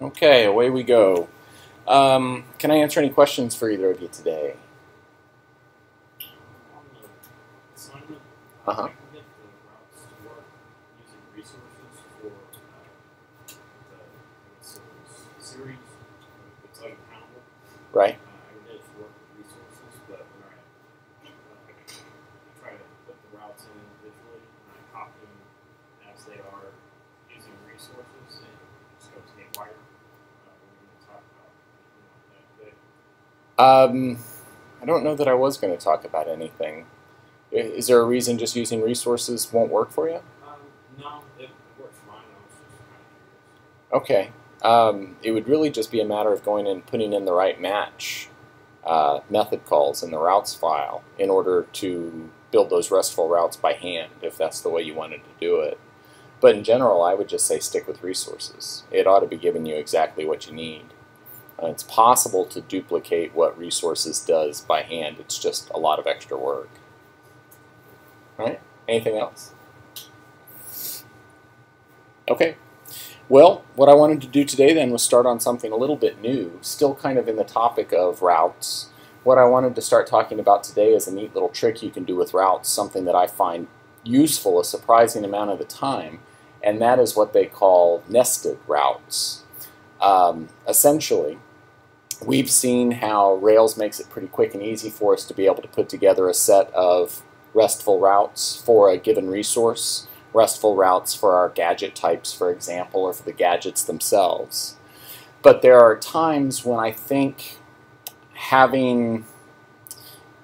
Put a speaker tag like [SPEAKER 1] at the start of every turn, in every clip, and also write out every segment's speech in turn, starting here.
[SPEAKER 1] Okay, away we go. Um, can I answer any questions for either of you today? Uh huh.
[SPEAKER 2] I can get the routes to work using resources for uh, the so this series. uh, It's uncountable.
[SPEAKER 1] Right.
[SPEAKER 2] Uh, I can get it to work with resources, but when I, uh, I try to put the routes in individually, and I copy them as they are using resources, and it just goes haywire. Uh, we're going to talk about anything like that today.
[SPEAKER 1] Um, I don't know that I was going to talk about anything. Is there a reason just using resources won't work for you?
[SPEAKER 2] Um, no, it, works fine. I was just kind of curious.
[SPEAKER 1] Okay. Um, it would really just be a matter of going and putting in the right match uh, method calls in the routes file in order to build those RESTful routes by hand, if that's the way you wanted to do it. But in general, I would just say stick with resources. It ought to be giving you exactly what you need. It's possible to duplicate what resources does by hand. It's just a lot of extra work. All right? Anything else? Okay. Well, what I wanted to do today then was start on something a little bit new, still kind of in the topic of routes. What I wanted to start talking about today is a neat little trick you can do with routes, something that I find useful a surprising amount of the time, and that is what they call nested routes. Um, essentially, we've seen how Rails makes it pretty quick and easy for us to be able to put together a set of RESTful routes for a given resource, RESTful routes for our gadget types, for example, or for the gadgets themselves. But there are times when I think having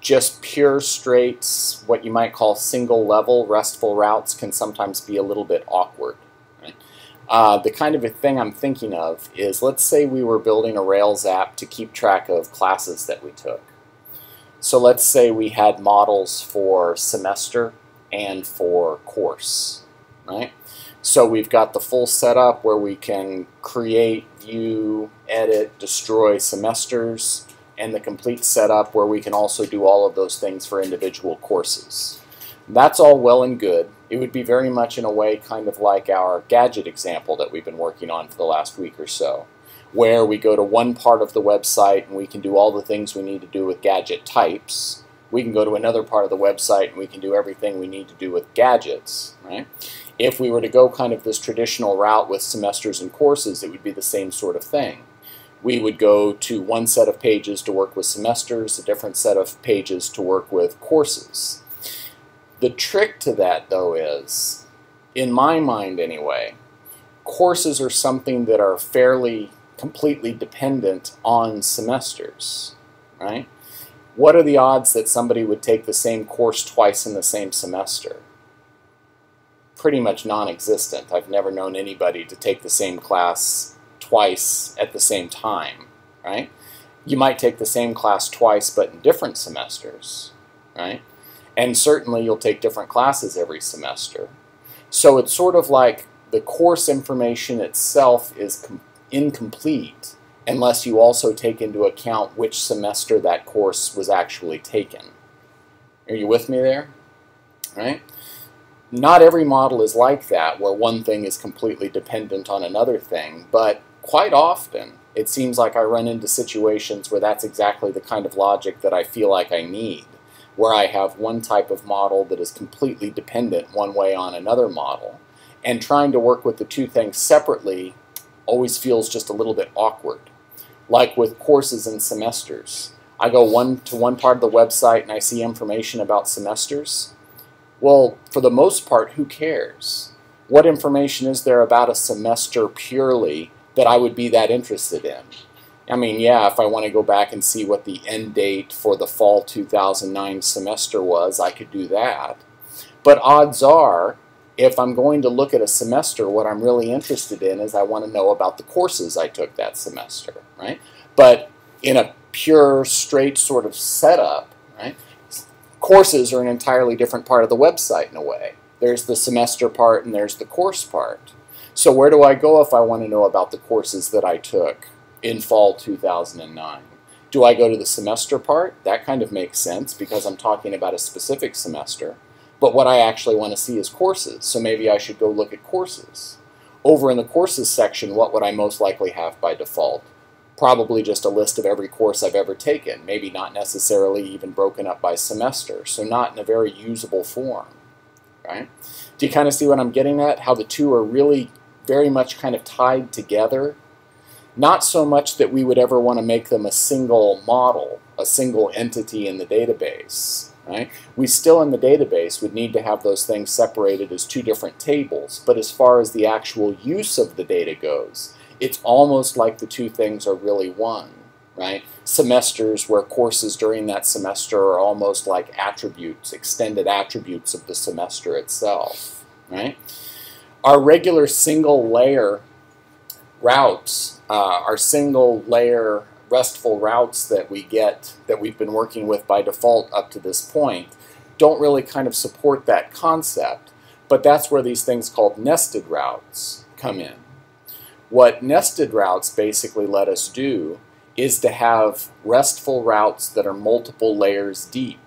[SPEAKER 1] just pure straight, what you might call single level RESTful routes can sometimes be a little bit awkward. Uh, the kind of a thing I'm thinking of is let's say we were building a Rails app to keep track of classes that we took. So let's say we had models for semester and for course, right? So we've got the full setup where we can create, view, edit, destroy semesters, and the complete setup where we can also do all of those things for individual courses. That's all well and good. It would be very much in a way kind of like our gadget example that we've been working on for the last week or so, where we go to one part of the website and we can do all the things we need to do with gadget types. We can go to another part of the website and we can do everything we need to do with gadgets, right? If we were to go kind of this traditional route with semesters and courses, it would be the same sort of thing. We would go to one set of pages to work with semesters, a different set of pages to work with courses. The trick to that, though, is, in my mind anyway, courses are something that are fairly completely dependent on semesters, right? What are the odds that somebody would take the same course twice in the same semester? Pretty much non existent. I've never known anybody to take the same class twice at the same time, right? You might take the same class twice but in different semesters, right? And certainly you'll take different classes every semester. So it's sort of like the course information itself is com- incomplete unless you also take into account which semester that course was actually taken. Are you with me there? Right? Not every model is like that, where one thing is completely dependent on another thing, but quite often it seems like I run into situations where that's exactly the kind of logic that I feel like I need, where I have one type of model that is completely dependent one way on another model, and trying to work with the two things separately always feels just a little bit awkward. Like with courses and semesters. I go one to one part of the website and I see information about semesters. Well, for the most part, who cares? What information is there about a semester purely that I would be that interested in? I mean, yeah, if I want to go back and see what the end date for the fall 2009 semester was, I could do that. But odds are, if I'm going to look at a semester, what I'm really interested in is I want to know about the courses I took that semester, right? But in a pure, straight sort of setup, right? Courses are an entirely different part of the website in a way. There's the semester part and there's the course part. So where do I go if I want to know about the courses that I took in fall 2009? Do I go to the semester part? That kind of makes sense because I'm talking about a specific semester. But what I actually want to see is courses, so maybe I should go look at courses. Over in the courses section, what would I most likely have by default? Probably just a list of every course I've ever taken, maybe not necessarily even broken up by semester, so not in a very usable form, right? Do you kind of see what I'm getting at? How the two are really very much kind of tied together. Not so much that we would ever want to make them a single model, a single entity in the database, right? We still in the database would need to have those things separated as two different tables, but as far as the actual use of the data goes, it's almost like the two things are really one, right? Semesters where courses during that semester are almost like attributes, extended attributes of the semester itself, right? Our regular single layer routes, uh, our single layer RESTful routes that we get, that we've been working with by default up to this point, don't really kind of support that concept, but that's where these things called nested routes come in. What nested routes basically let us do is to have RESTful routes that are multiple layers deep.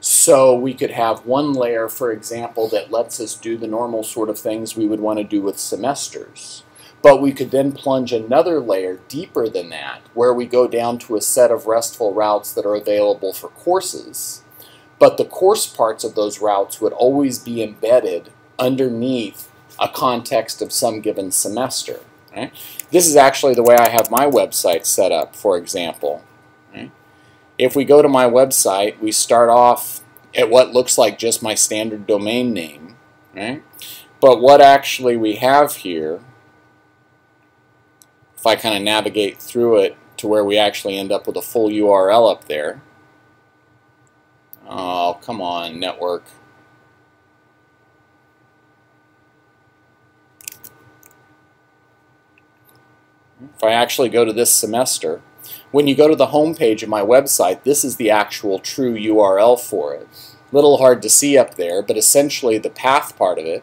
[SPEAKER 1] So we could have one layer, for example, that lets us do the normal sort of things we would want to do with semesters. But we could then plunge another layer deeper than that, where we go down to a set of RESTful routes that are available for courses. But the course parts of those routes would always be embedded underneath a context of some given semester. Right? This is actually the way I have my website set up, for example. If we go to my website, we start off at what looks like just my standard domain name. Right? But what actually we have here, if I kind of navigate through it to where we actually end up with a full URL up there. Oh, come on, network. If I actually go to this semester, when you go to the home page of my website, this is the actual true URL for it. Little hard to see up there, but essentially the path part of it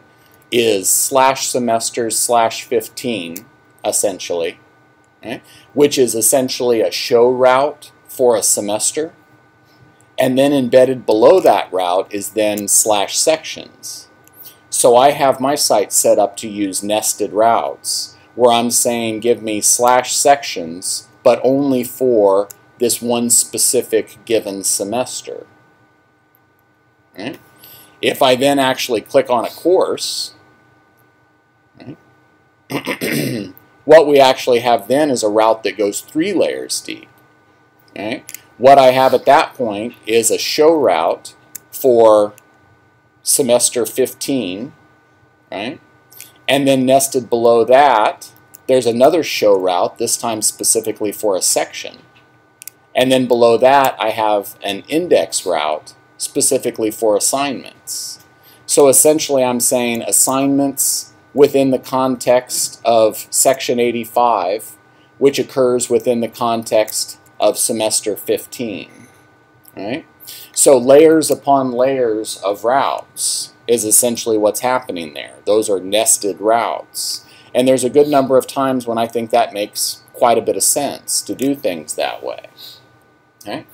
[SPEAKER 1] is slash semesters slash 15, essentially, okay, which is essentially a show route for a semester. And then embedded below that route is then slash sections. So I have my site set up to use nested routes where I'm saying give me slash sections, but only for this one specific given semester. Right? If I then actually click on a course, eh, right, what we actually have then is a route that goes three layers deep. Okay? What I have at that point is a show route for semester 15, right? And then nested below that, there's another show route, this time specifically for a section. And then below that, I have an index route specifically for assignments. So essentially, I'm saying assignments within the context of section 85, which occurs within the context of semester 15. Right? So layers upon layers of routes is essentially what's happening there. Those are nested routes. And there's a good number of times when I think that makes quite a bit of sense to do things that way. Okay?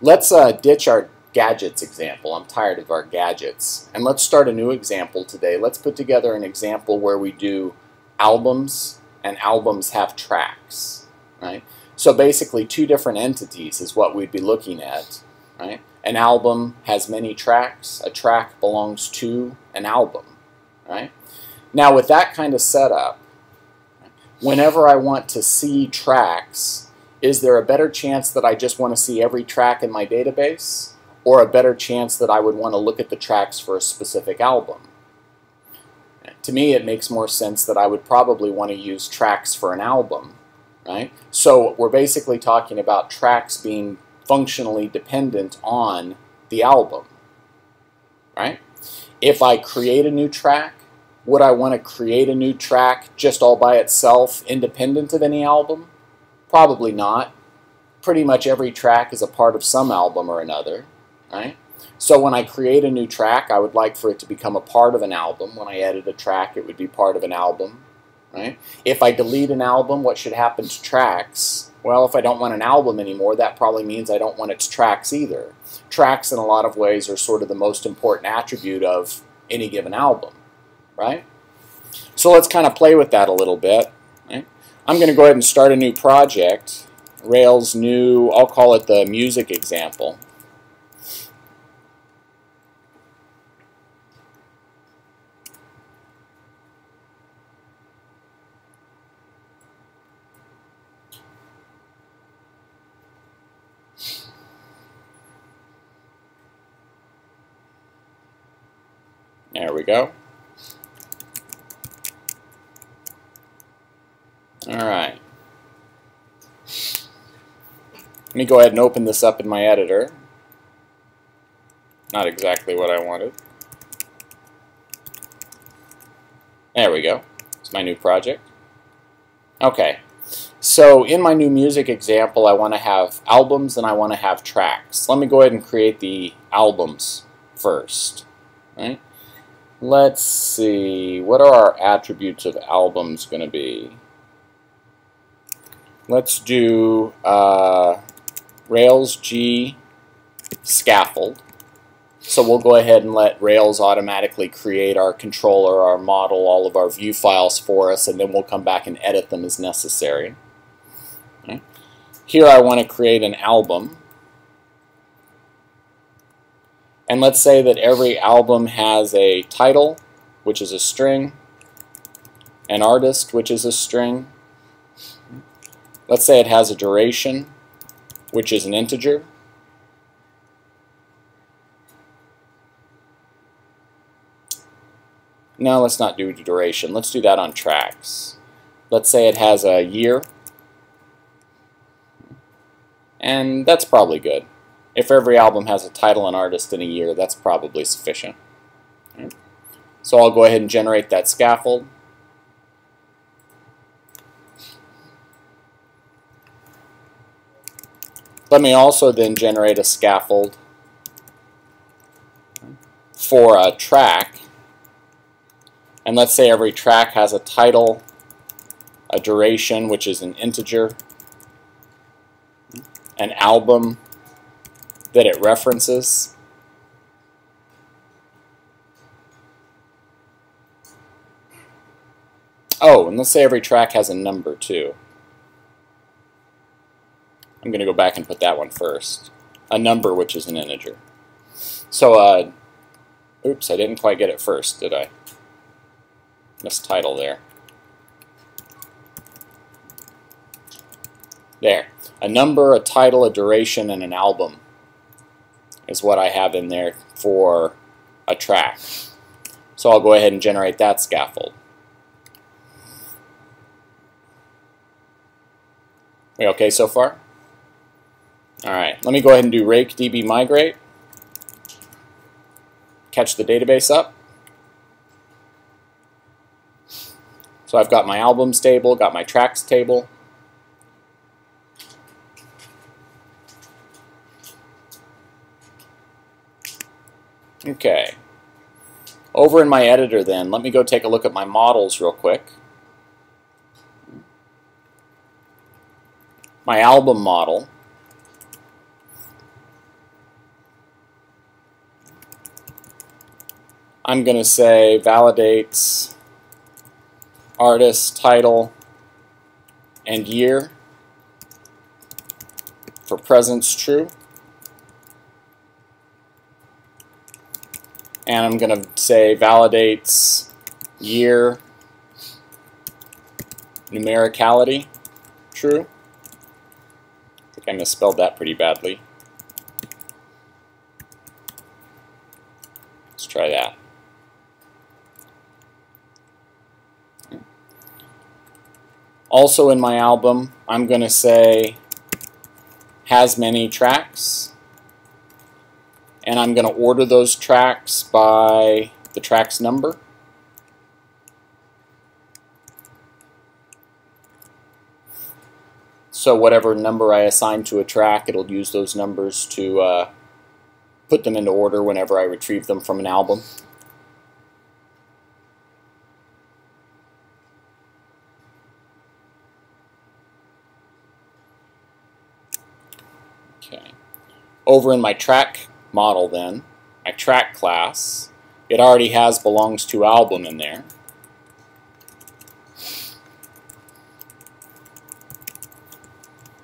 [SPEAKER 1] Let's uh, ditch our gadgets example. I'm tired of our gadgets. And let's start a new example today. Let's put together an example where we do albums and albums have tracks. Right? So basically two different entities is what we'd be looking at. Right? An album has many tracks. A track belongs to an album. Right? Now with that kind of setup, whenever I want to see tracks, is there a better chance that I just want to see every track in my database? Or a better chance that I would want to look at the tracks for a specific album? To me, it makes more sense that I would probably want to use tracks for an album, right? So we're basically talking about tracks being functionally dependent on the album, right? If I create a new track, would I want to create a new track just all by itself, independent of any album? Probably not. Pretty much every track is a part of some album or another, right? So when I create a new track, I would like for it to become a part of an album. When I edit a track, it would be part of an album, right? If I delete an album, what should happen to tracks? Well, if I don't want an album anymore, that probably means I don't want its tracks either. Tracks, in a lot of ways, are sort of the most important attribute of any given album right? So let's kind of play with that a little bit. Right? I'm going to go ahead and start a new project. Rails new, I'll call it the music example. There we go. All right. Let me go ahead and open this up in my editor. Not exactly what I wanted. There we go. It's my new project. Okay. So in my new music example, I want to have albums and I want to have tracks. Let me go ahead and create the albums first. Right? Let's see, what are our attributes of albums going to be? Let's do uh, Rails G scaffold. So we'll go ahead and let Rails automatically create our controller, our model, all of our view files for us, and then we'll come back and edit them as necessary. Okay. Here I want to create an album. And let's say that every album has a title, which is a string, an artist, which is a string. Let's say it has a duration, which is an integer. No, let's not do duration. Let's do that on tracks. Let's say it has a year. And that's probably good. If every album has a title, and artist, in a year, that's probably sufficient. So I'll go ahead and generate that scaffold. Let me also then generate a scaffold for a track. And let's say every track has a title, a duration, which is an integer, an album, that it references. Oh, and let's say every track has a number too. I'm going to go back and put that one first. A number, which is an integer. So, uh, oops, I didn't quite get it first, did I? Missed title there. There. A number, a title, a duration, and an album is what I have in there for a track. So I'll go ahead and generate that scaffold. We okay so far? Alright, let me go ahead and do rake db migrate. Catch the database up. So I've got my albums table, got my tracks table. Okay. Over in my editor then, let me go take a look at my models real quick. My album model. I'm going to say validates artist, title, and year for presence true. And I'm going to say validates year numericality true. I think I misspelled that pretty badly. Let's try that. Also in my album, I'm going to say has many tracks and I'm going to order those tracks by the tracks number. So whatever number I assign to a track, it'll use those numbers to uh, put them into order whenever I retrieve them from an album. Okay. Over in my track model then, my track class, it already has belongs to album in there.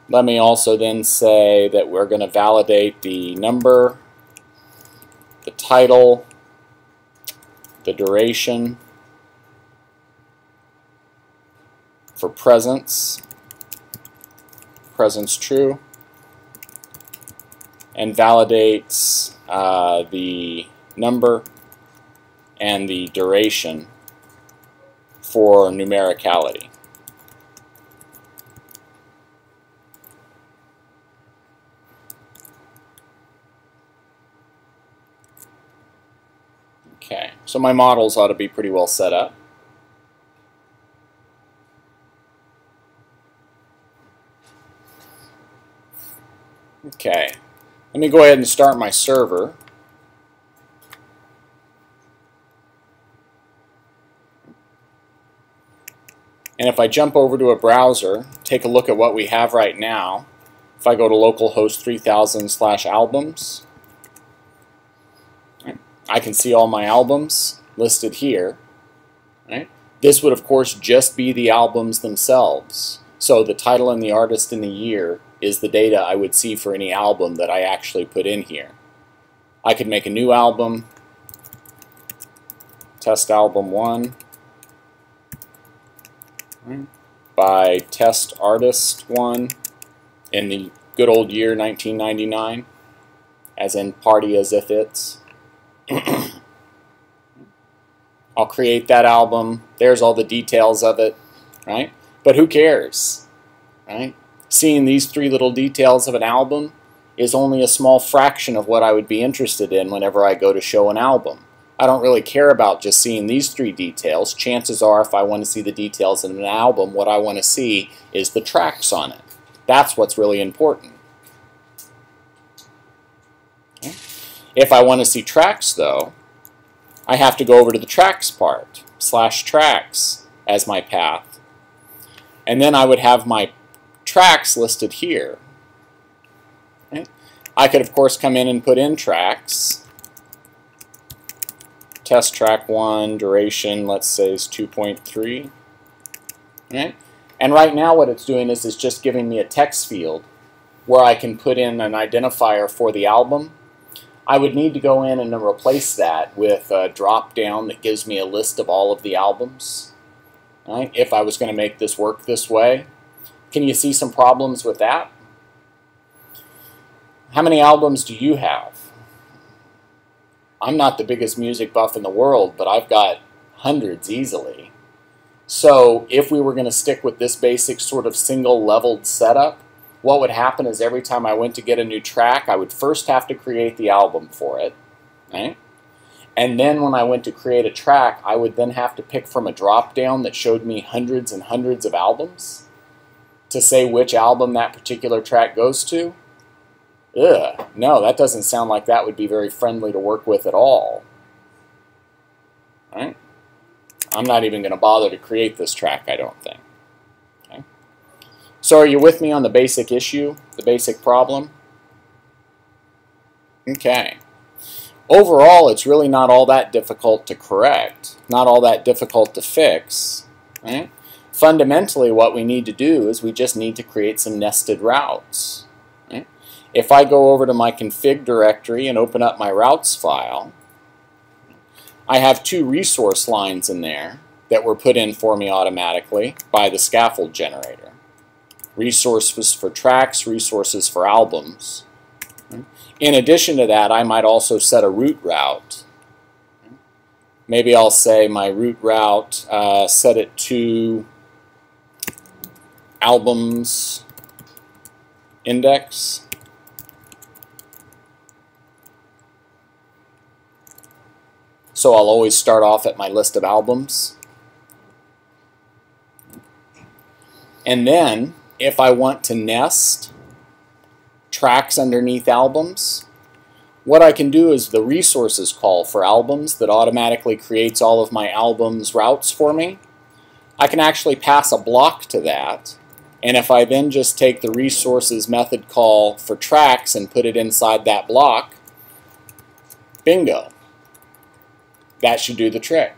[SPEAKER 1] Let me also then say that we're going to validate the number, the title, the duration for presence, presence true, and validates uh, the number and the duration for numericality. Okay, so my models ought to be pretty well set up. Okay, let me go ahead and start my server. And if I jump over to a browser, take a look at what we have right now, if I go to localhost 3000 slash albums, I can see all my albums listed here. Right? This would, of course, just be the albums themselves. So the title and the artist and the year is the data I would see for any album that I actually put in here. I could make a new album, test album 1, by test artist 1 in the good old year 1999, as in party as if it's. I'll create that album. There's all the details of it, right? But who cares, right? Seeing these three little details of an album is only a small fraction of what I would be interested in whenever I go to show an album. I don't really care about just seeing these three details. Chances are, if I want to see the details in an album, what I want to see is the tracks on it. That's what's really important. If I want to see tracks, though, I have to go over to the tracks part, slash tracks, as my path. And then I would have my tracks listed here. Okay. I could, of course, come in and put in tracks. Test track 1, duration, let's say, is 2.3. Okay. And right now what it's doing is it's just giving me a text field where I can put in an identifier for the album I would need to go in and replace that with a drop down that gives me a list of all of the albums. Right? If I was going to make this work this way. Can you see some problems with that? How many albums do you have? I'm not the biggest music buff in the world, but I've got hundreds easily. So if we were going to stick with this basic sort of single leveled setup, what would happen is every time I went to get a new track, I would first have to create the album for it, right? And then when I went to create a track, I would then have to pick from a drop down that showed me hundreds and hundreds of albums to say which album that particular track goes to. Ugh, no, that doesn't sound like that would be very friendly to work with at all. Right? I'm not even going to bother to create this track, I don't think. Okay? So are you with me on the basic issue, the basic problem? Okay. Overall, it's really not all that difficult to correct, not all that difficult to fix. Right? Fundamentally, what we need to do is we just need to create some nested routes. Right? If I go over to my config directory and open up my routes file, I have two resource lines in there that were put in for me automatically by the scaffold generator resources for tracks, resources for albums. In addition to that, I might also set a root route. Maybe I'll say my root route, uh, set it to albums index. So I'll always start off at my list of albums. And then if I want to nest tracks underneath albums, what I can do is the resources call for albums that automatically creates all of my albums routes for me. I can actually pass a block to that. And if I then just take the resources method call for tracks and put it inside that block, bingo. That should do the trick.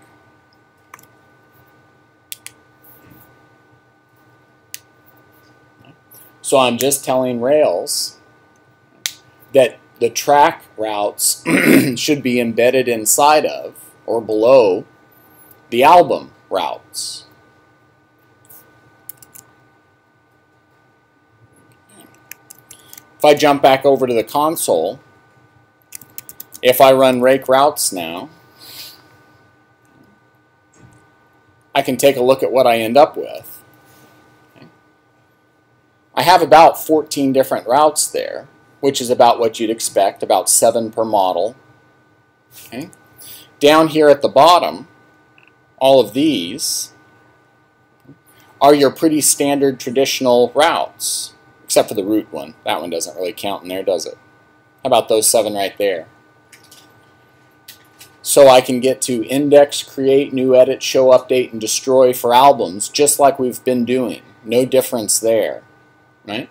[SPEAKER 1] So I'm just telling Rails that the track routes should be embedded inside of or below the album routes. If I jump back over to the console, if I run rake routes now, I can take a look at what I end up with. I have about 14 different routes there, which is about what you'd expect, about seven per model. Okay. Down here at the bottom, all of these are your pretty standard traditional routes except for the root one. That one doesn't really count in there, does it? How about those seven right there? So I can get to index, create, new edit, show, update, and destroy for albums, just like we've been doing. No difference there, right?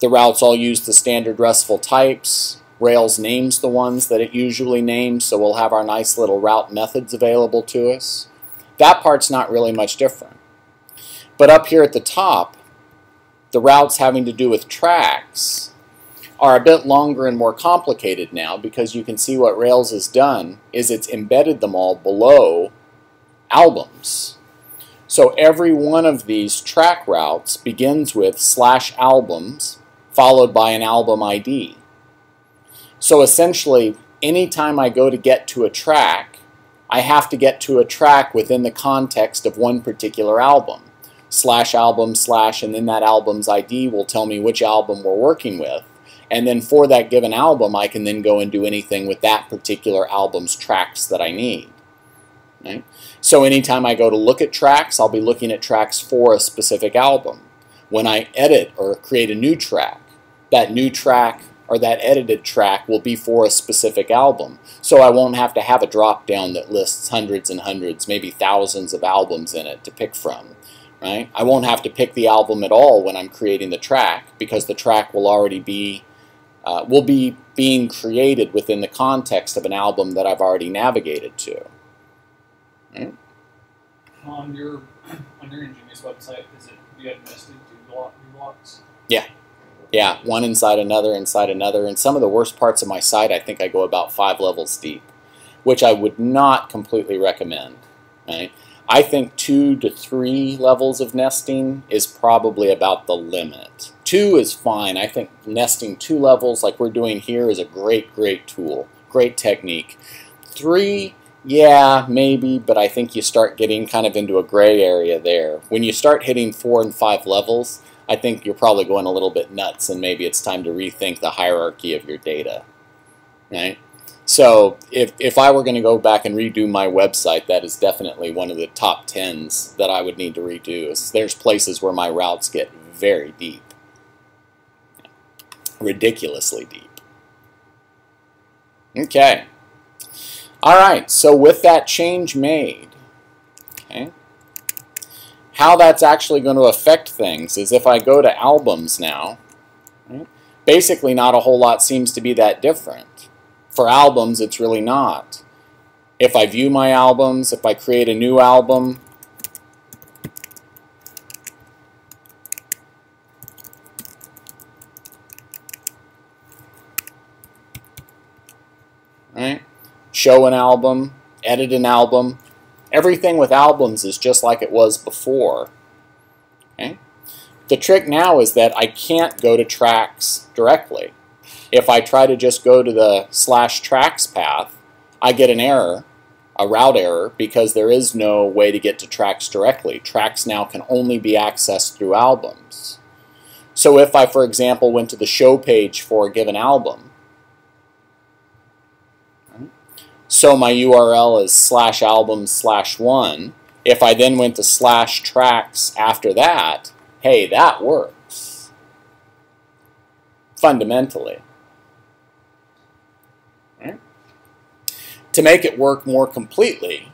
[SPEAKER 1] The routes all use the standard RESTful types. Rails names the ones that it usually names, so we'll have our nice little route methods available to us. That part's not really much different. But up here at the top, the routes having to do with tracks are a bit longer and more complicated now because you can see what Rails has done is it's embedded them all below albums. So every one of these track routes begins with slash albums followed by an album ID. So essentially, anytime I go to get to a track, I have to get to a track within the context of one particular album slash album slash and then that album's ID will tell me which album we're working with. And then for that given album, I can then go and do anything with that particular album's tracks that I need. Right? So anytime I go to look at tracks, I'll be looking at tracks for a specific album. When I edit or create a new track, that new track or that edited track will be for a specific album. So I won't have to have a drop down that lists hundreds and hundreds, maybe thousands of albums in it to pick from right? I won't have to pick the album at all when I'm creating the track because the track will already be uh, will be being created within the context of an album that I've already navigated to.
[SPEAKER 3] Right? On your on your Ingenious website, is it you have nested block, blocks?
[SPEAKER 1] Yeah. Yeah, one inside another, inside another. And some of the worst parts of my site, I think I go about five levels deep, which I would not completely recommend. Right? I think two to three levels of nesting is probably about the limit. Two is fine. I think nesting two levels like we're doing here is a great, great tool, great technique. Three, yeah, maybe, but I think you start getting kind of into a gray area there. When you start hitting four and five levels, I think you're probably going a little bit nuts and maybe it's time to rethink the hierarchy of your data, right? So if, if I were going to go back and redo my website, that is definitely one of the top tens that I would need to redo. There's places where my routes get very deep, ridiculously deep. Okay. All right, so with that change made, okay, how that's actually going to affect things is if I go to albums now, right, basically not a whole lot seems to be that different for albums, it's really not. If I view my albums, if I create a new album, right? Show an album, edit an album. Everything with albums is just like it was before. Okay? The trick now is that I can't go to tracks directly. If I try to just go to the slash tracks path, I get an error, a route error, because there is no way to get to tracks directly. Tracks now can only be accessed through albums. So if I, for example, went to the show page for a given album, so my URL is slash album slash one, if I then went to slash tracks after that, hey, that works. Fundamentally. to make it work more completely,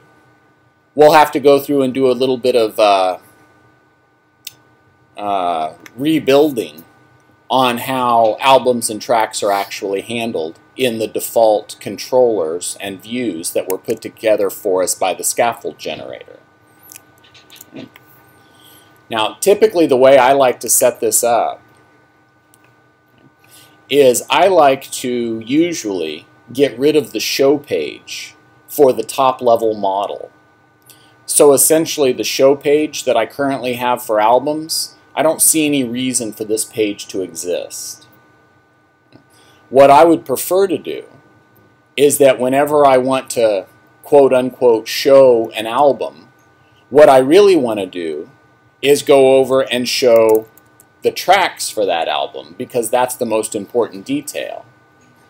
[SPEAKER 1] we'll have to go through and do a little bit of uh, uh, rebuilding on how albums and tracks are actually handled in the default controllers and views that were put together for us by the scaffold generator. Now, typically the way I like to set this up is I like to usually get rid of the show page for the top level model. So essentially the show page that I currently have for albums, I don't see any reason for this page to exist. What I would prefer to do is that whenever I want to quote unquote show an album, what I really want to do is go over and show the tracks for that album because that's the most important detail.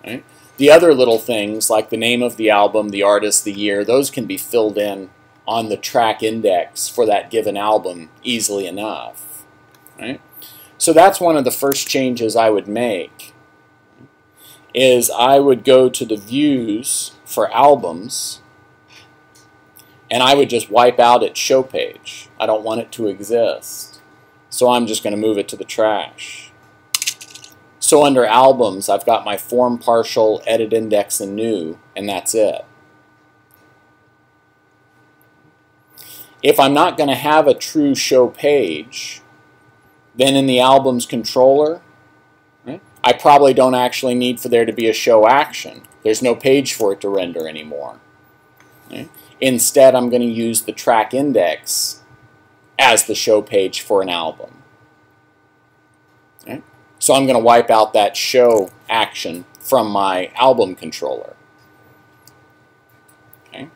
[SPEAKER 1] Right? The other little things like the name of the album, the artist, the year, those can be filled in on the track index for that given album easily enough. Right? So that's one of the first changes I would make is I would go to the views for albums and I would just wipe out its show page. I don't want it to exist. So I'm just going to move it to the trash. So under albums, I've got my form partial, edit index, and new, and that's it. If I'm not going to have a true show page, then in the albums controller, I probably don't actually need for there to be a show action. There's no page for it to render anymore. Eh? Instead, I'm going to use the track index as the show page for an album. Eh? So I'm going to wipe out that show action from my album controller. Okay.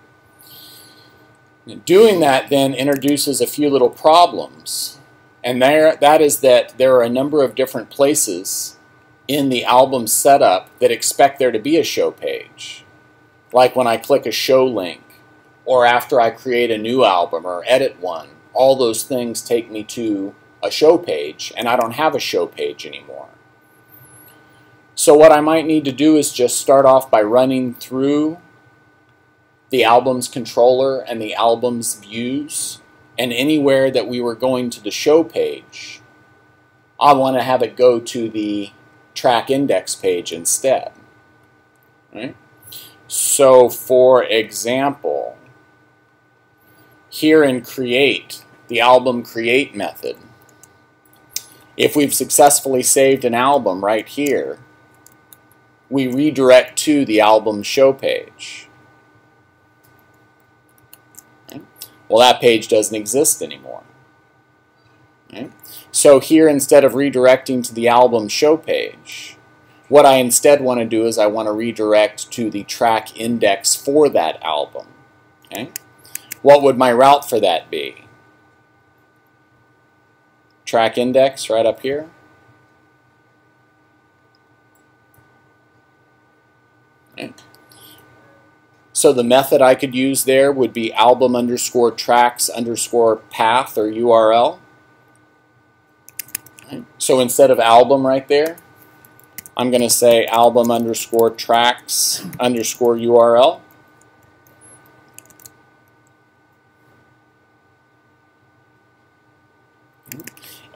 [SPEAKER 1] Doing that then introduces a few little problems. And there, that is that there are a number of different places in the album setup that expect there to be a show page. Like when I click a show link, or after I create a new album or edit one, all those things take me to a show page, and I don't have a show page anymore. So what I might need to do is just start off by running through the album's controller and the album's views, and anywhere that we were going to the show page, I want to have it go to the track index page instead. Right? So for example, here in create, the album create method, if we've successfully saved an album right here, we redirect to the album show page. Well, that page doesn't exist anymore. So here, instead of redirecting to the album show page, what I instead want to do is I want to redirect to the track index for that album. Okay. What would my route for that be? Track index right up here. Okay. So the method I could use there would be album underscore tracks underscore path or URL. So instead of album right there, I'm going to say album underscore tracks underscore URL.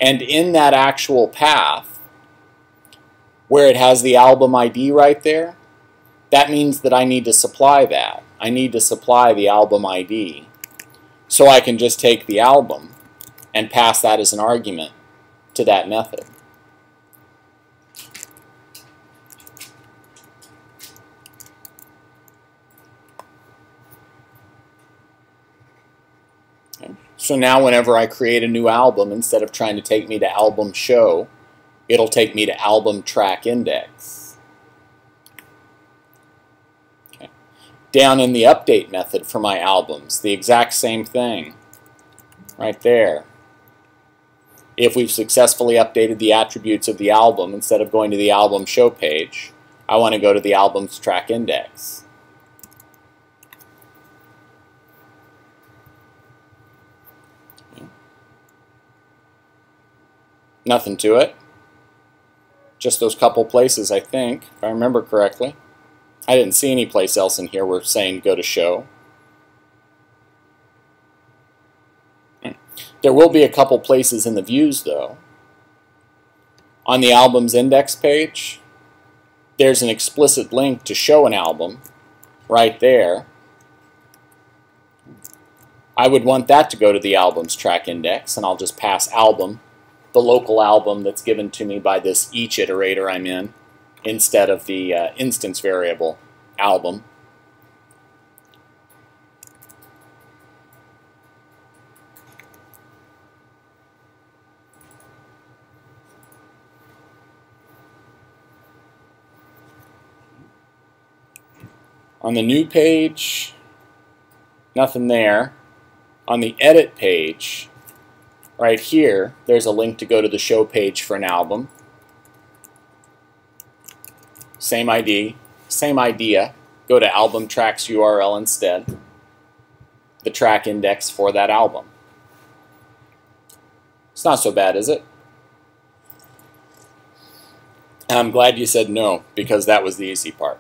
[SPEAKER 1] And in that actual path, where it has the album ID right there, that means that I need to supply that. I need to supply the album ID. So I can just take the album and pass that as an argument to that method. So now whenever I create a new album, instead of trying to take me to album show, it'll take me to album track index. Okay. Down in the update method for my albums, the exact same thing. Right there. If we've successfully updated the attributes of the album, instead of going to the album show page, I want to go to the album's track index. Nothing to it. Just those couple places, I think, if I remember correctly. I didn't see any place else in here where saying go to show. There will be a couple places in the views, though. On the album's index page, there's an explicit link to show an album right there. I would want that to go to the album's track index, and I'll just pass album the local album that's given to me by this each iterator I'm in. instead of the uh, instance variable album. On the new page, nothing there. On the edit page, right here, there's a link to go to the show page for an album. Same ID, same idea. Go to album tracks URL instead. The track index for that album. It's not so bad, is it? I'm glad you said no, because that was the easy part.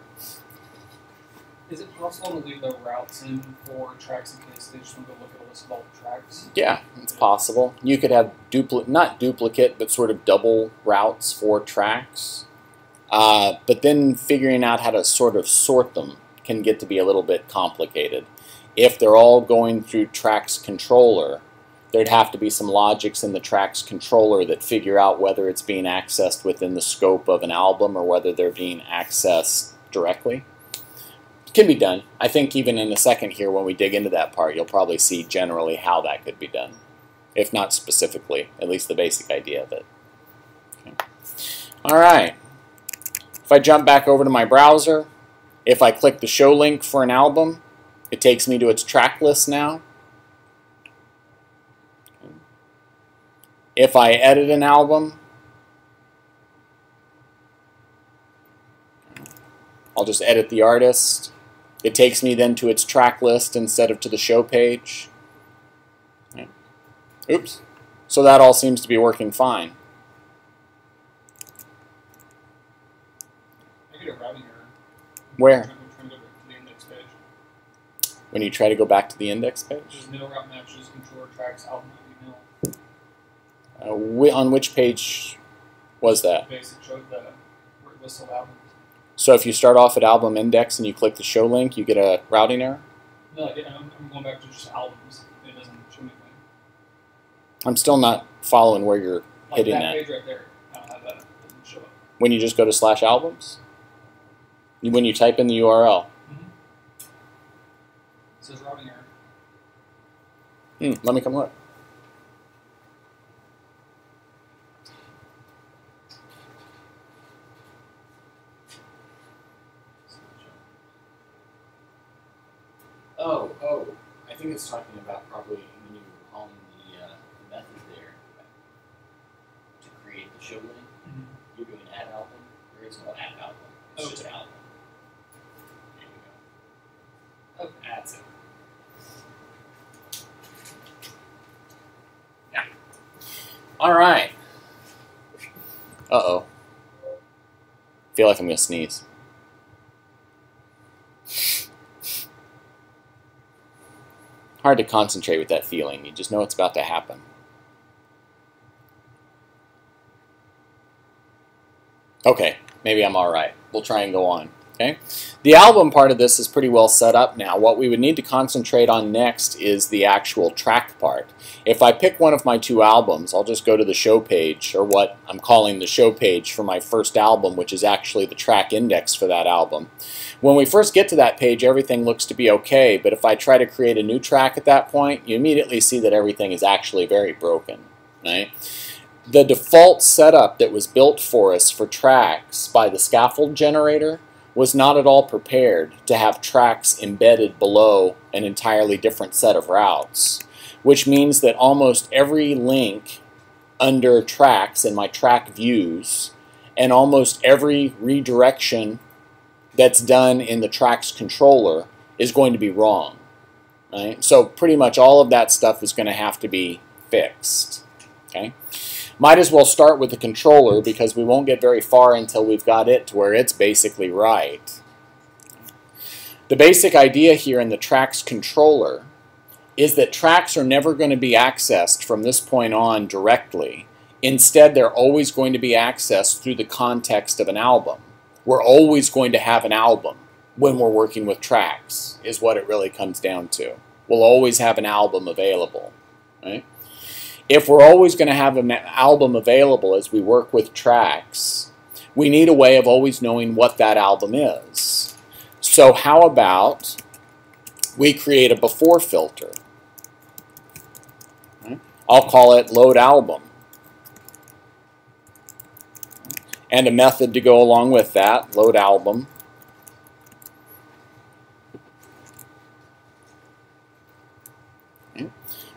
[SPEAKER 3] Is it possible to leave the routes in for tracks in case they just want to look at a list of all the tracks?
[SPEAKER 1] Yeah, it's possible. You could have duplicate, not duplicate, but sort of double routes for tracks. Uh, but then figuring out how to sort of sort them can get to be a little bit complicated. If they're all going through tracks controller, there'd have to be some logics in the tracks controller that figure out whether it's being accessed within the scope of an album or whether they're being accessed directly can be done. I think even in a second here when we dig into that part, you'll probably see generally how that could be done. If not specifically, at least the basic idea of it. Okay. All right. If I jump back over to my browser, if I click the show link for an album, it takes me to its track list now. If I edit an album, I'll just edit the artist. It takes me then to its track list instead of to the show page. Oops. So that all seems to be working fine.
[SPEAKER 3] I get a routing error.
[SPEAKER 1] Where?
[SPEAKER 3] Trying to go to the index page.
[SPEAKER 1] When you try to go back to the index page?
[SPEAKER 3] Route matches controller tracks album
[SPEAKER 1] Uh, whi- on which page was that?
[SPEAKER 3] Basic showed the where it lists all the albums.
[SPEAKER 1] So if you start off at album index and you click the show link, you get a routing error?
[SPEAKER 3] No, I'm, I'm going back to just albums. It doesn't show anything.
[SPEAKER 1] I'm still not following where you're
[SPEAKER 3] Like
[SPEAKER 1] hitting
[SPEAKER 3] that page right there. I don't have that. Doesn't show up.
[SPEAKER 1] When you just go to slash albums? When you type in the URL.
[SPEAKER 3] It says routing error.
[SPEAKER 1] Hmm, let me come look. Oh, oh, I think it's talking about probably when you were calling the, uh, the method there to create the show link. You're doing at album. There is no at album. It's just album. There you go. Oh, that's it. Yeah. All right. Uh oh. Feel like I'm gonna sneeze. Hard to concentrate with that feeling. You just know it's about to happen. Okay, maybe I'm all right. We'll try and go on. Okay, the album part of this is pretty well set up now. What we would need to concentrate on next is the actual track part. If I pick one of my two albums, I'll just go to the show page, or what I'm calling the show page for my first album, which is actually the track index for that album. When we first get to that page, everything looks to be okay, but if I try to create a new track at that point, you immediately see that everything is actually very broken. Right? The default setup that was built for us for tracks by the scaffold generator was not at all prepared to have tracks embedded below an entirely different set of routes, which means that almost every link under tracks in my track views and almost every redirection that's done in the tracks controller is going to be wrong. Right? So pretty much all of that stuff is going to have to be fixed. Okay? Might as well start with the controller because we won't get very far until we've got it to where it's basically right. The basic idea here in the tracks controller is that tracks are never going to be accessed from this point on directly. Instead, they're always going to be accessed through the context of an album. We're always going to have an album when we're working with tracks, is what it really comes down to. We'll always have an album available. Right? If we're always going to have an album available as we work with tracks, we need a way of always knowing what that album is. So how about we create a before filter? I'll call it load album. And a method to go along with that, load album.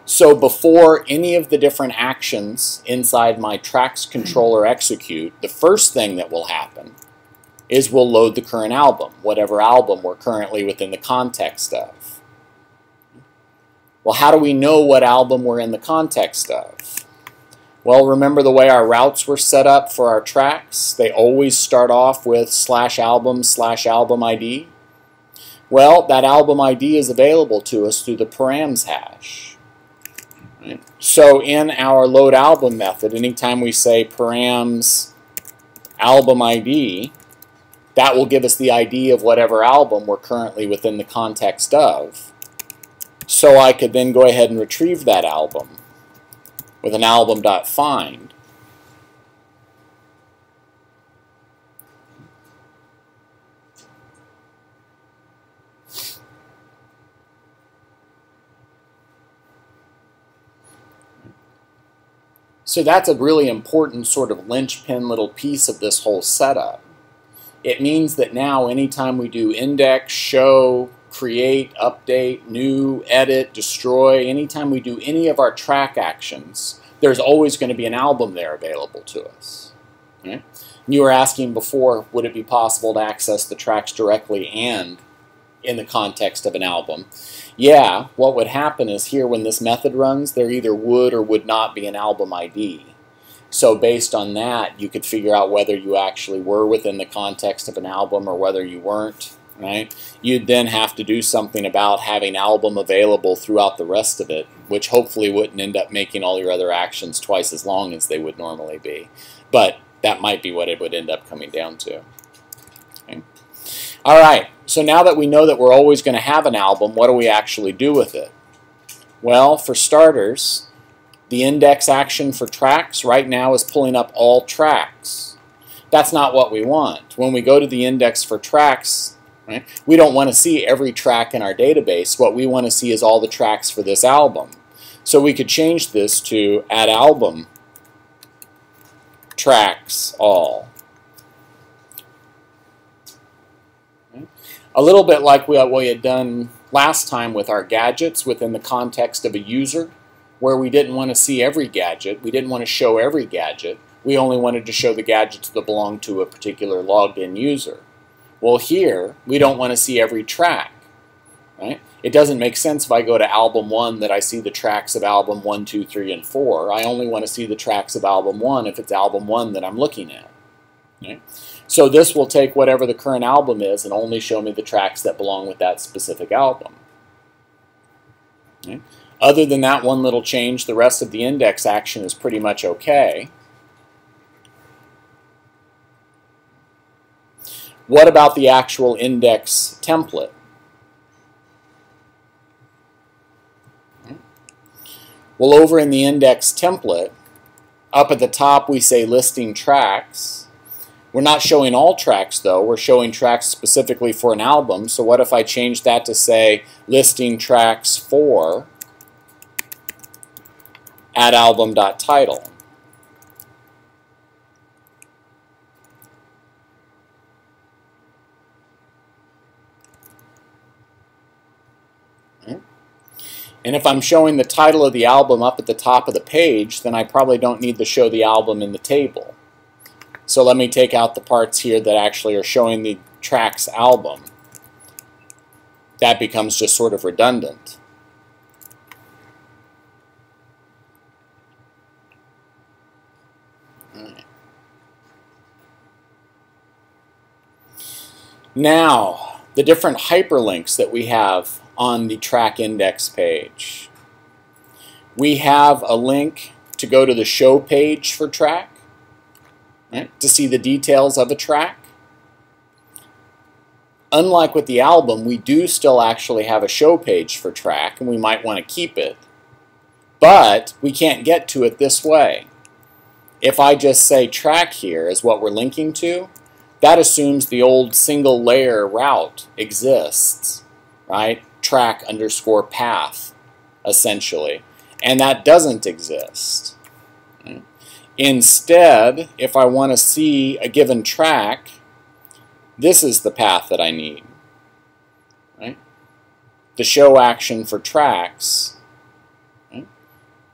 [SPEAKER 1] So before any of the different actions inside my tracks controller execute, the first thing that will happen is we'll load the current album, whatever album we're currently within the context of. Well, how do we know what album we're in the context of? Well, remember the way our routes were set up for our tracks? They always start off with slash album slash album ID. Well, that album ID is available to us through the params hash. So in our load album method, anytime we say params album ID, that will give us the ID of whatever album we're currently within the context of. So I could then go ahead and retrieve that album with an album.find. So that's a really important sort of linchpin little piece of this whole setup. It means that now anytime we do index, show, create, update, new, edit, destroy, anytime we do any of our track actions, there's always going to be an album there available to us. You were asking before, would it be possible to access the tracks directly and in the context of an album? Yeah, what would happen is here when this method runs, there either would or would not be an album ID. So based on that, you could figure out whether you actually were within the context of an album or whether you weren't, right? You'd then have to do something about having album available throughout the rest of it, which hopefully wouldn't end up making all your other actions twice as long as they would normally be. But that might be what it would end up coming down to. Okay. All right, so now that we know that we're always going to have an album, what do we actually do with it? Well, for starters, the index action for tracks right now is pulling up all tracks. That's not what we want. When we go to the index for tracks, right, we don't want to see every track in our database. What we want to see is all the tracks for this album. So we could change this to at album tracks all. A little bit like what we had done last time with our gadgets within the context of a user, where we didn't want to see every gadget, we didn't want to show every gadget, we only wanted to show the gadgets that belong to a particular logged in user. Well here, we don't want to see every track. Right? It doesn't make sense if I go to album 1 that I see the tracks of album one, two, three, and 4. I only want to see the tracks of album 1 if it's album 1 that I'm looking at. So this will take whatever the current album is and only show me the tracks that belong with that specific album. Other than that one little change, the rest of the index action is pretty much okay. What about the actual index template? Well, over in the index template, up at the top we say listing tracks. We're not showing all tracks though, we're showing tracks specifically for an album. So what if I change that to say listing tracks for at album.title? And if I'm showing the title of the album up at the top of the page, then I probably don't need to show the album in the table. So let me take out the parts here that actually are showing the tracks album. That becomes just sort of redundant. Now, the different hyperlinks that we have on the track index page. We have a link to go to the show page for track right, to see the details of a track. Unlike with the album, we do still actually have a show page for track, and we might want to keep it. But we can't get to it this way. if I just say track here is what we're linking to, that assumes the old single layer route exists, right? Track underscore path, essentially. And that doesn't exist. Instead, if I want to see a given track, this is the path that I need. Right? The show action for tracks right,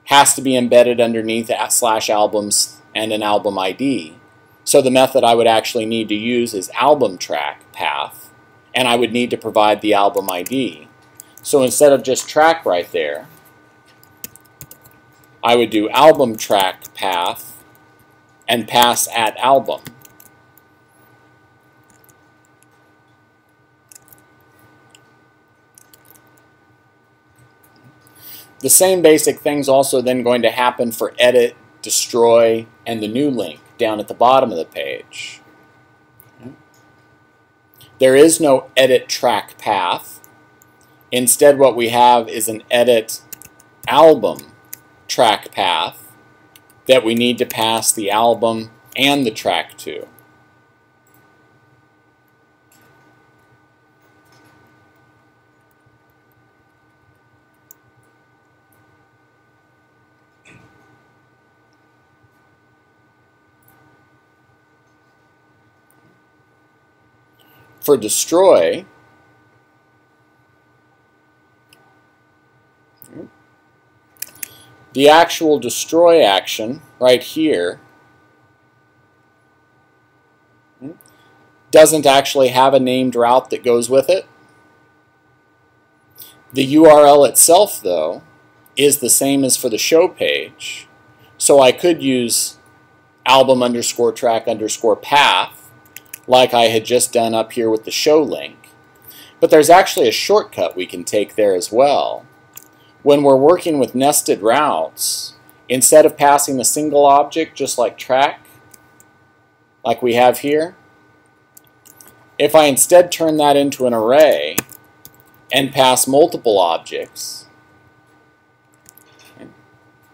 [SPEAKER 1] has to be embedded underneath slash albums and an album ID. So the method I would actually need to use is album track path, and I would need to provide the album ID. So instead of just track right there, I would do album track path and pass at album. The same basic thing's also then going to happen for edit, destroy, and the new link down at the bottom of the page. There is no edit track path. Instead, what we have is an edit album track path that we need to pass the album and the track to. For destroy, the actual destroy action right here doesn't actually have a named route that goes with it. The URL itself, though, is the same as for the show page. So I could use album underscore track underscore path like I had just done up here with the show link. But there's actually a shortcut we can take there as well when we're working with nested routes, instead of passing a single object just like track, like we have here, if I instead turn that into an array and pass multiple objects,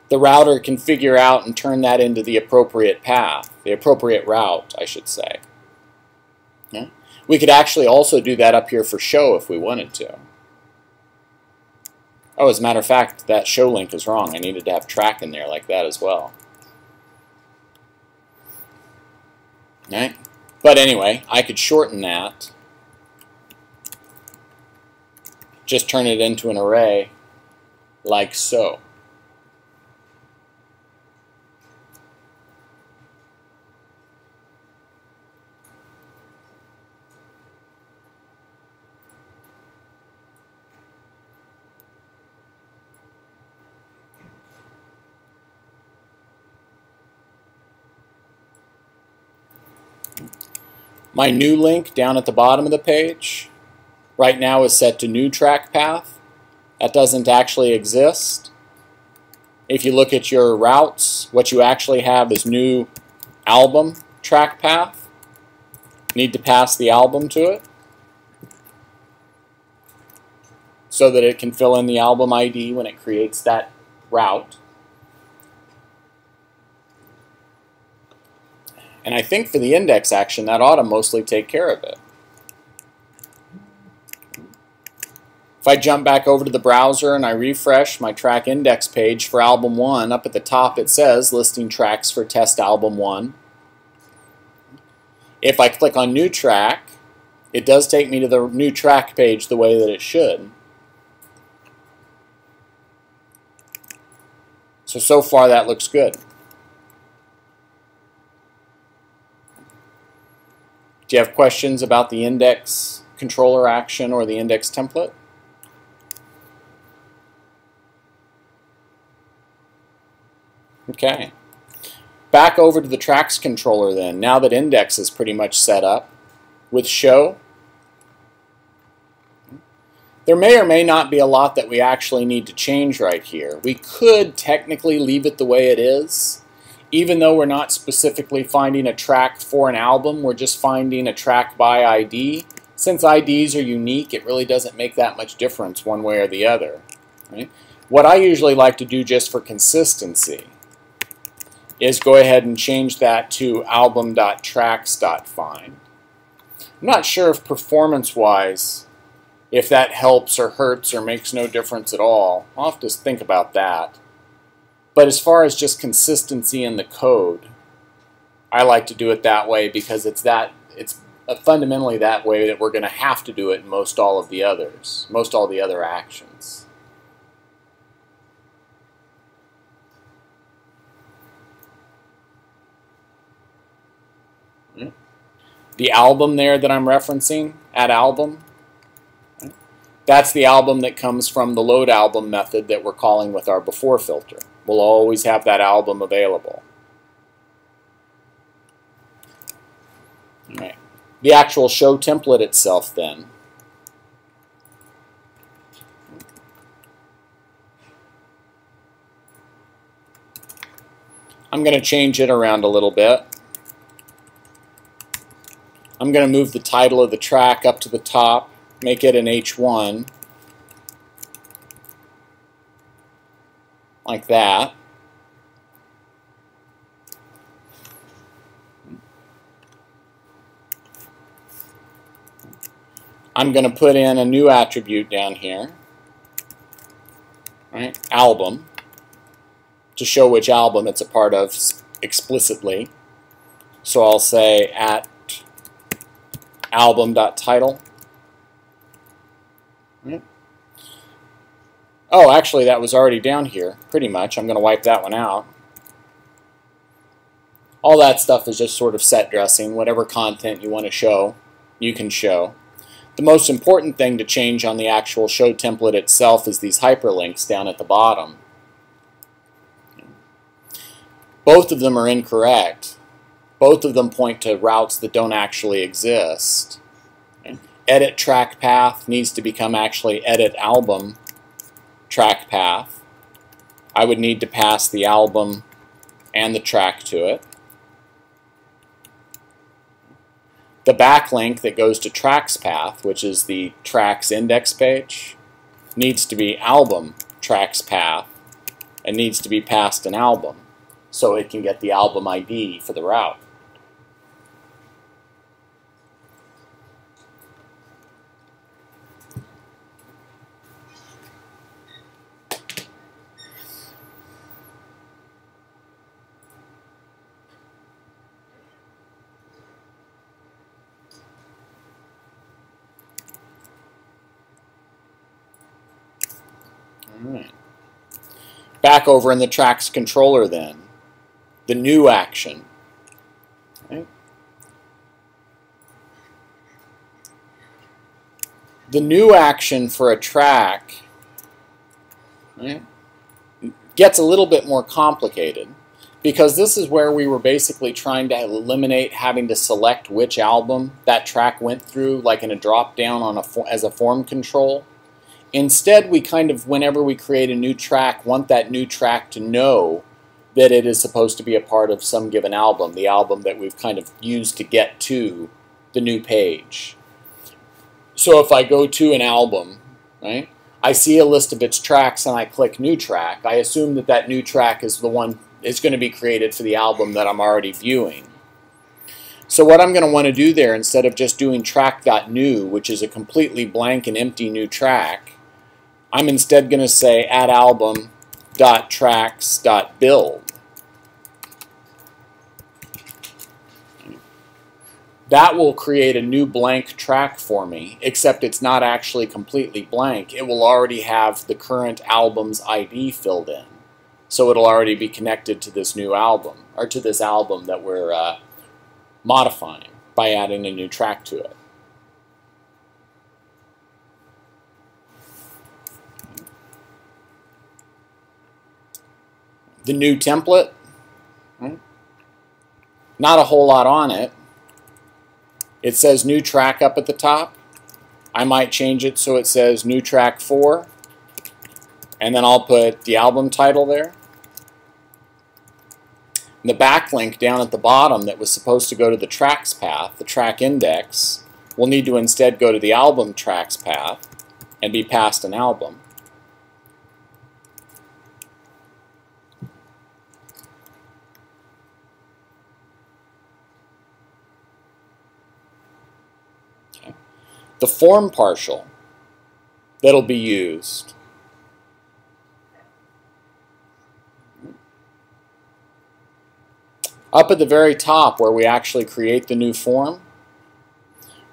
[SPEAKER 1] the router can figure out and turn that into the appropriate path, the appropriate route, I should say. Yeah. We could actually also do that up here for show if we wanted to. Oh, as a matter of fact, that show link is wrong. I needed to have track in there like that as well. Right? But anyway, I could shorten that. Just turn it into an array like so. My new link down at the bottom of the page right now is set to new track path. That doesn't actually exist. If you look at your routes, what you actually have is new album track path. Need to pass the album to it so that it can fill in the album ID when it creates that route. And I think for the index action, that ought to mostly take care of it. If I jump back over to the browser and I refresh my track index page for album 1, up at the top it says listing tracks for test album 1. If I click on new track, it does take me to the new track page the way that it should. So, so far that looks good. Do you have questions about the index controller action or the index template? Okay. Back over to the tracks controller then. Now that index is pretty much set up with show, there may or may not be a lot that we actually need to change right here. We could technically leave it the way it is, even though we're not specifically finding a track for an album, we're just finding a track by ID. Since IDs are unique, it really doesn't make that much difference one way or the other. Right? What I usually like to do just for consistency is go ahead and change that to album.tracks.find. I'm not sure if performance-wise, if that helps or hurts or makes no difference at all. I'll have to think about that. But as far as just consistency in the code, I like to do it that way because it's that it's fundamentally that way that we're going to have to do it in most all of the others, most all the other actions. The album there that I'm referencing, at album, that's the album that comes from the load album method that we're calling with our before filter. We'll always have that album available. All right. The actual show template itself then. I'm going to change it around a little bit. I'm going to move the title of the track up to the top, make it an H1, like that. I'm going to put in a new attribute down here, right? Album, to show which album it's a part of explicitly. So I'll say at album.title. Oh, actually, that was already down here, pretty much. I'm going to wipe that one out. All that stuff is just sort of set dressing. Whatever content you want to show, you can show. The most important thing to change on the actual show template itself is these hyperlinks down at the bottom. Both of them are incorrect. Both of them point to routes that don't actually exist. Edit track path needs to become actually edit album track path. I would need to pass the album and the track to it. The backlink that goes to tracks path, which is the tracks index page, needs to be album tracks path and needs to be passed an album so it can get the album ID for the route. Back over in the tracks controller then, the new action. The new action for a track right, gets a little bit more complicated because this is where we were basically trying to eliminate having to select which album that track went through like in a drop down on a as a form control. Instead, we kind of, whenever we create a new track, want that new track to know that it is supposed to be a part of some given album, the album that we've kind of used to get to the new page. So if I go to an album, right, I see a list of its tracks and I click new track, I assume that that new track is the one is going to be created for the album that I'm already viewing. So what I'm going to want to do there, instead of just doing track.new, which is a completely blank and empty new track, I'm instead going to say at album dot tracks dot build. That will create a new blank track for me, except it's not actually completely blank. It will already have the current album's ID filled in. So it'll already be connected to this new album, or to this album that we're uh, modifying by adding a new track to it. The new template. Not a whole lot on it. It says new track up at the top. I might change it so it says new track 4. And then I'll put the album title there. And the backlink down at the bottom that was supposed to go to the tracks path, the track index, will need to instead go to the album tracks path and be passed an album. The form partial that'll be used up at the very top where we actually create the new form.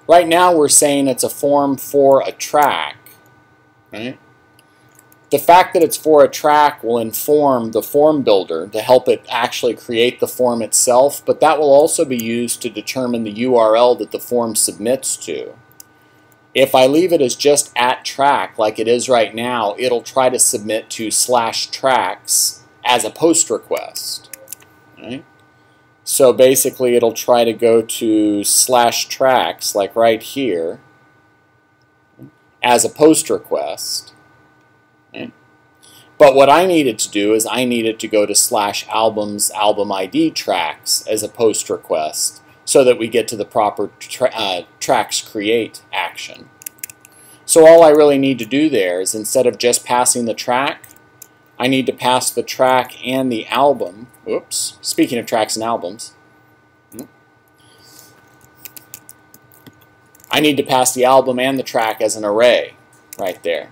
[SPEAKER 1] Right now we're saying it's a form for a track. Right? The fact that it's for a track will inform the form builder to help it actually create the form itself, but that will also be used to determine the URL that the form submits to. If I leave it as just at track like it is right now, it'll try to submit to slash tracks as a post request. Right? So basically it'll try to go to slash tracks, like right here, as a post request. But what I needed to do is I needed to go to slash albums album ID tracks as a post request so that we get to the proper tra uh, tracks create action. So all I really need to do there is instead of just passing the track, I need to pass the track and the album. Oops. Speaking of tracks and albums. I need to pass the album and the track as an array right there.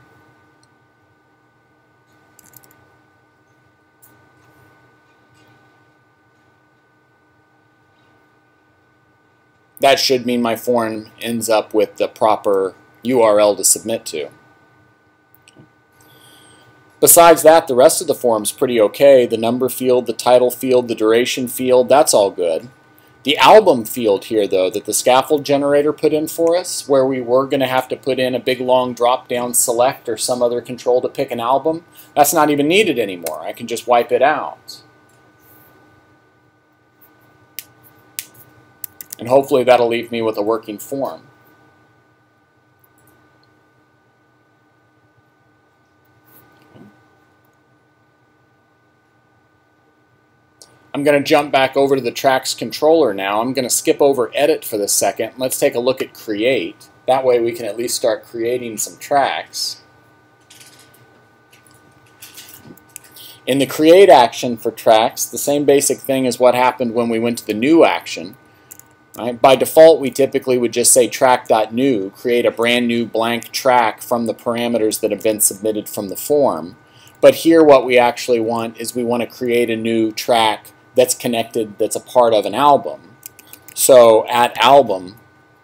[SPEAKER 1] That should mean my form ends up with the proper URL to submit to. Besides that, the rest of the form's pretty okay. The number field, the title field, the duration field, that's all good. The album field here, though, that the scaffold generator put in for us, where we were going to have to put in a big long drop-down select or some other control to pick an album, that's not even needed anymore. I can just wipe it out. And hopefully that'll leave me with a working form. I'm going to jump back over to the tracks controller now. I'm going to skip over edit for the second. Let's take a look at create. That way we can at least start creating some tracks. In the create action for tracks, the same basic thing as what happened when we went to the new action. Right? By default, we typically would just say track.new, create a brand new blank track from the parameters that have been submitted from the form. But here what we actually want is we want to create a new track that's connected, that's a part of an album. So at album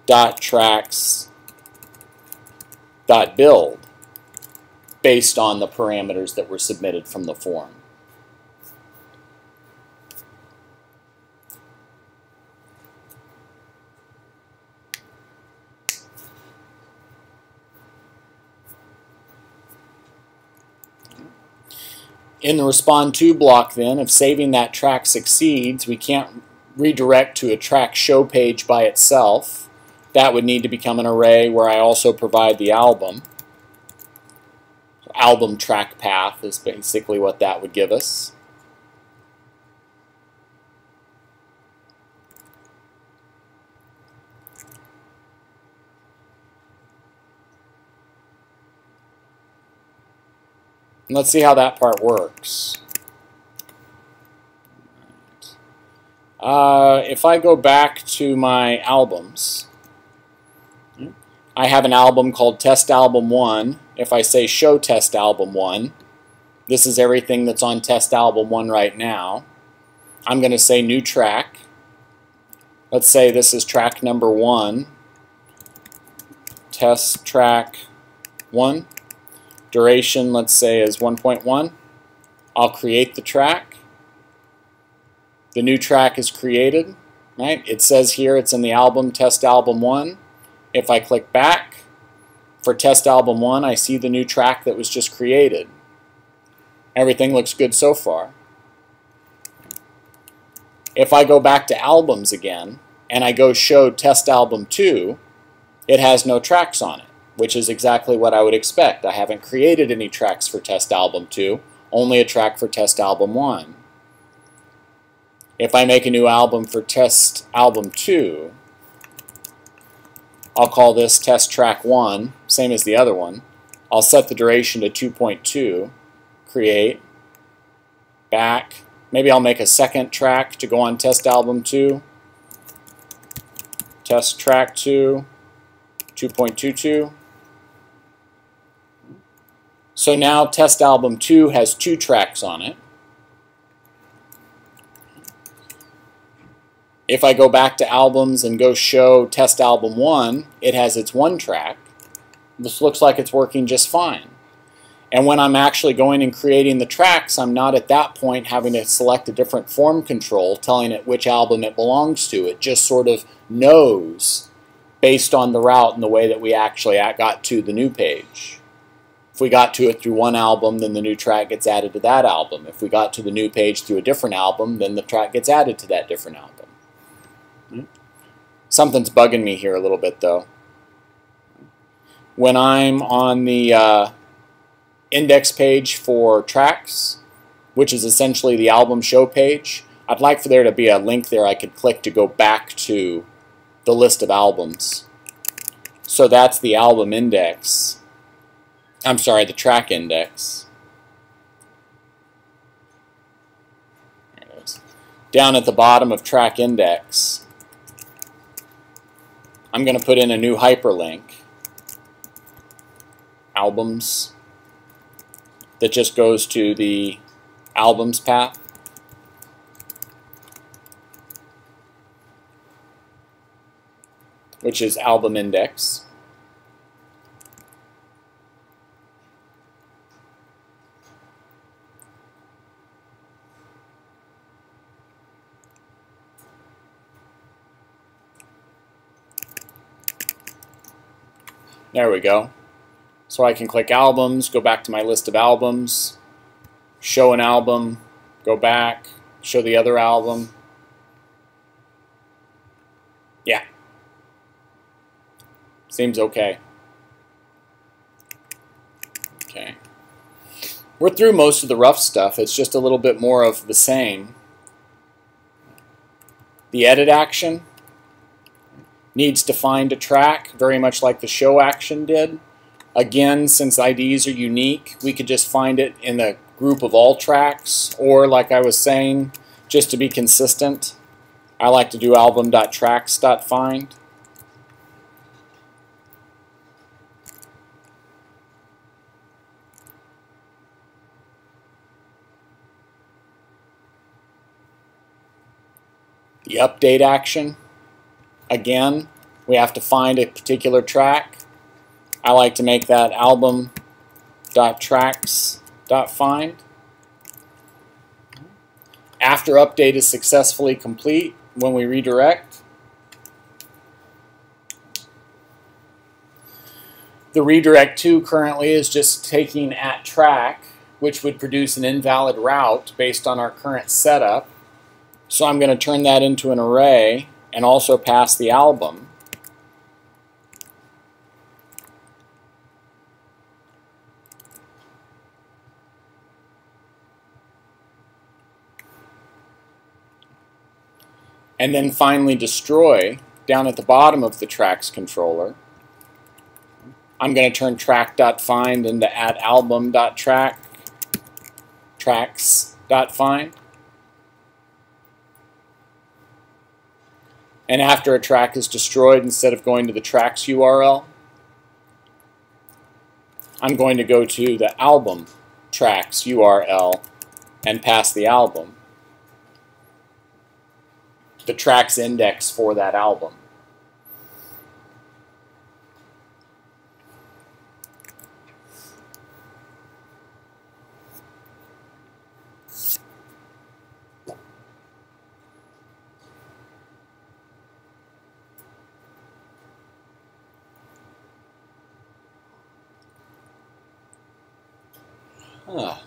[SPEAKER 1] dot tracks dot build based on the parameters that were submitted from the form. In the respond to block then, if saving that track succeeds, we can't redirect to a track show page by itself. That would need to become an array where I also provide the album. Album track path is basically what that would give us. Let's see how that part works. Uh, if I go back to my albums, I have an album called Test Album 1. If I say Show Test Album 1, this is everything that's on Test Album 1 right now. I'm going to say New Track. Let's say this is track number 1. Test track 1 duration, let's say, is 1.1. I'll create the track. The new track is created. Right? It says here it's in the album test album 1. If I click back for test album 1, I see the new track that was just created. Everything looks good so far. If I go back to albums again and I go show test album 2, it has no tracks on it which is exactly what I would expect. I haven't created any tracks for test album 2, only a track for test album 1. If I make a new album for test album 2, I'll call this test track 1, same as the other one. I'll set the duration to 2.2, create, back. Maybe I'll make a second track to go on test album 2, test track 2, 2.22. So now test album 2 has two tracks on it. If I go back to albums and go show test album 1, it has its one track. This looks like it's working just fine. And when I'm actually going and creating the tracks, I'm not at that point having to select a different form control telling it which album it belongs to. It just sort of knows based on the route and the way that we actually got to the new page. If we got to it through one album, then the new track gets added to that album. If we got to the new page through a different album, then the track gets added to that different album. Hmm? Something's bugging me here a little bit, though. When I'm on the uh, index page for tracks, which is essentially the album show page, I'd like for there to be a link there I could click to go back to the list of albums. So that's the album index. I'm sorry, the track index. Down at the bottom of track index, I'm going to put in a new hyperlink, albums, that just goes to the albums path. which is album index. There we go. So I can click albums, go back to my list of albums, show an album, go back, show the other album. Yeah. Seems okay. Okay. We're through most of the rough stuff. It's just a little bit more of the same. The edit action needs to find a track, very much like the show action did. Again, since IDs are unique, we could just find it in the group of all tracks, or like I was saying, just to be consistent, I like to do album.tracks.find. The update action Again, we have to find a particular track. I like to make that album.tracks.find. After update is successfully complete, when we redirect, the redirect to currently is just taking at track, which would produce an invalid route based on our current setup. So I'm going to turn that into an array and also pass the album. And then finally destroy down at the bottom of the tracks controller. I'm going to turn track.find into album.track tracks.find. And after a track is destroyed, instead of going to the tracks URL, I'm going to go to the album tracks URL and pass the album, the tracks index for that album. Huh.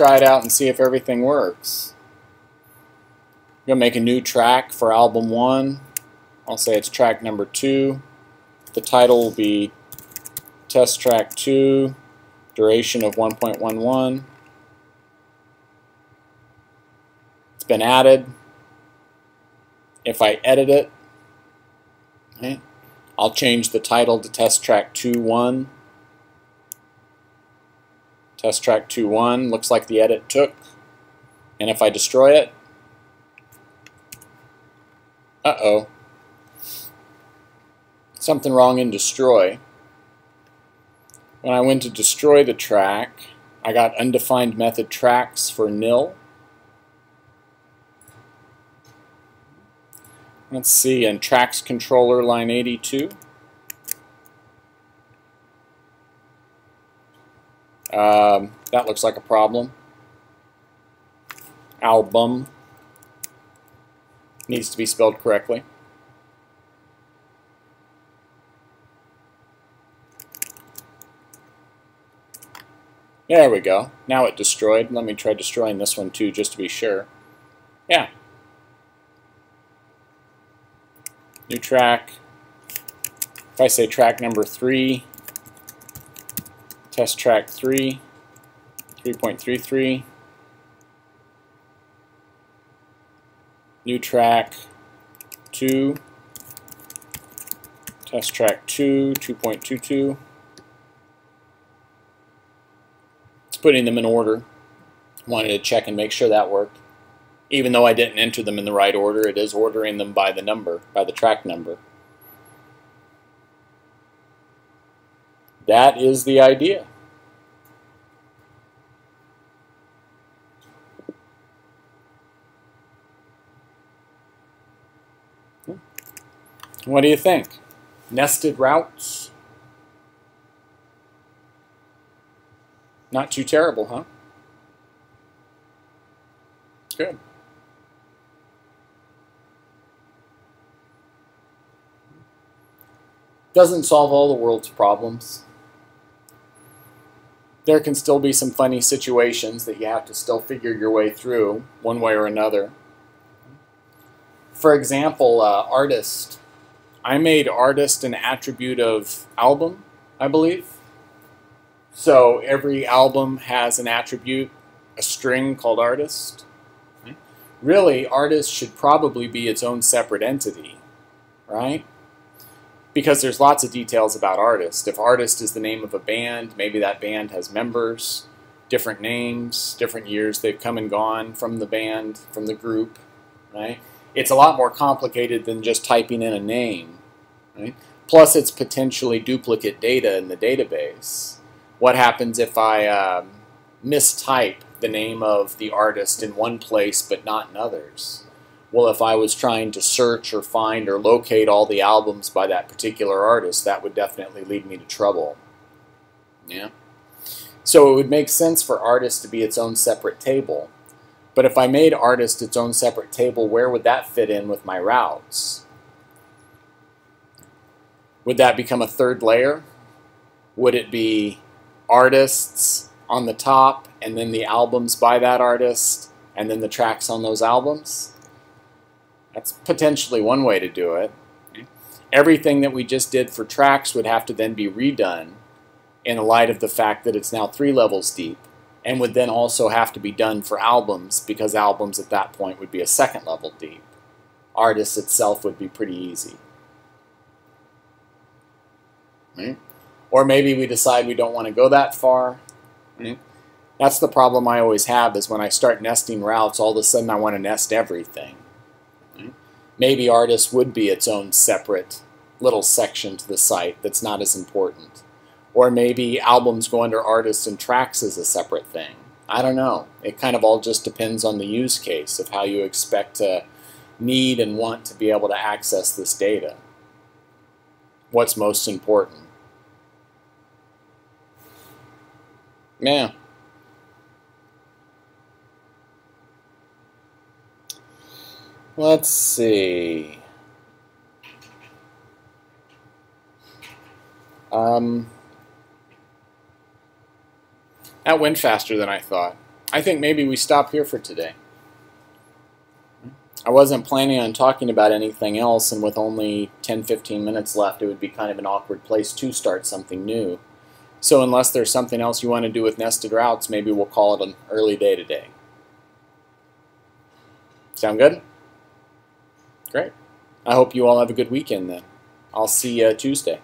[SPEAKER 1] Try it out and see if everything works. I'm going to make a new track for album one. I'll say it's track number two. The title will be test track two, duration of 1.11. It's been added. If I edit it, okay, I'll change the title to test track 2.1 Test track 2-1 looks like the edit took. And if I destroy it, uh-oh, something wrong in destroy. When I went to destroy the track, I got undefined method tracks for nil. Let's see, in tracks controller line 82. Um, that looks like a problem. Album needs to be spelled correctly. There we go. Now it destroyed. Let me try destroying this one too, just to be sure. Yeah. New track. If I say track number three, test track 3, 3.33, new track 2, test track 2, 2.22. It's putting them in order. Wanted to check and make sure that worked. Even though I didn't enter them in the right order, it is ordering them by the number, by the track number. That is the idea. Hmm. What do you think? Nested routes? Not too terrible, huh? Good. Doesn't solve all the world's problems there can still be some funny situations that you have to still figure your way through one way or another. For example, uh, artist. I made artist an attribute of album, I believe. So every album has an attribute, a string called artist. Really, artist should probably be its own separate entity, right? Because there's lots of details about artist. If artist is the name of a band, maybe that band has members, different names, different years they've come and gone from the band, from the group, right? It's a lot more complicated than just typing in a name, right? Plus, it's potentially duplicate data in the database. What happens if I um, mistype the name of the artist in one place but not in others? Well, if I was trying to search or find or locate all the albums by that particular artist, that would definitely lead me to trouble. Yeah. So it would make sense for artist to be its own separate table. But if I made artist its own separate table, where would that fit in with my routes? Would that become a third layer? Would it be artists on the top and then the albums by that artist and then the tracks on those albums? That's potentially one way to do it. Everything that we just did for tracks would have to then be redone in light of the fact that it's now three levels deep and would then also have to be done for albums because albums at that point would be a second level deep. Artists itself would be pretty easy. Right? Or maybe we decide we don't want to go that far. Right? That's the problem I always have is when I start nesting routes, all of a sudden I want to nest everything maybe artist would be its own separate little section to the site that's not as important. Or maybe albums go under artists and tracks as a separate thing. I don't know. It kind of all just depends on the use case of how you expect to need and want to be able to access this data. What's most important? Yeah. Let's see. Um, that went faster than I thought. I think maybe we stop here for today. I wasn't planning on talking about anything else, and with only 10-15 minutes left, it would be kind of an awkward place to start something new. So unless there's something else you want to do with nested routes, maybe we'll call it an early day today. Sound good? Great. I hope you all have a good weekend then. I'll see you Tuesday.